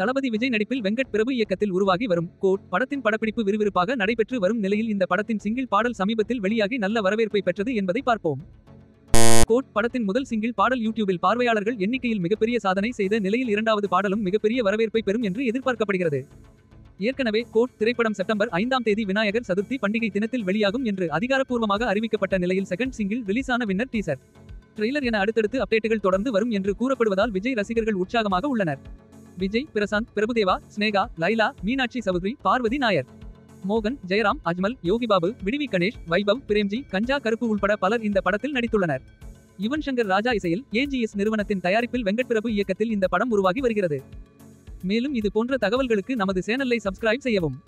தளபதி விஜய் நடிப்பில் வெங்கட் பிரபு இயக்கத்தில் உருவாகி வரும். கோட் படத்தின் படப்பிடிப்பு விறுவிறுப்பாக நடைபெற்று வரும் நிலையில் இந்த படத்தின் சிங்கிள் பாடல் சமீபத்தில் வெளியாகி நல்ல வரவேற்பை பெற்றது என்பதை பார்ப்போம். கோட் படத்தின் முதல் சிங்கிள் பாடல் யூடியூபில் பார்வையாளர்கள் எண்ணிக்கையில் மிகப்பெரிய சாதனை செய்த நிலையில் இரண்டாவது பாடலும் மிகப்பெரிய வரவேற்பை பெறும் என்று எதிர்பார்க்கப்படுகிறது. ஏற்கனவே கோட் திரைப்படம் செப்டம்பர் ஐந்தாம் தேதி விநாயகர் சதுர்த்தி பண்டிகை தினத்தில் வெளியாகும் என்று அதிகாரப்பூர்வமாக அறிவிக்கப்பட்ட நிலையில் செகண்ட் சிங்கிள் ரிலீஸான வின்னர் டீசர். ட்ரெய்லர் என அடுத்தடுத்து அப்டேட்டுகள் தொடர்ந்து வரும் என்று கூறப்படுவதால் விஜய் ரசிகர்கள் உற்சாகமாக உள்ளனர். விஜய் பிரசாந்த் பிரபுதேவா ஸ்னேகா லைலா மீனாட்சி சௌத்ரி பார்வதி நாயர். மோகன் ஜெயராம் அஜ்மல் யோகிபாபு விடிவி கணேஷ் வைபவ் பிரேம்ஜி கஞ்சா கருப்பு உள்பட பலர் இந்த படத்தில் நடித்துள்ளனர். யுவன் சங்கர் ராஜா இசையில் ஏஜிஎஸ் நிறுவனத்தின் தயாரிப்பில் வெங்கட் பிரபு இயக்கத்தில் இந்த படம் உருவாகி வருகிறது. மேலும் இது போன்ற தகவல்களுக்கு நமது சேனலை சப்ஸ்கிரைப் செய்யவும்.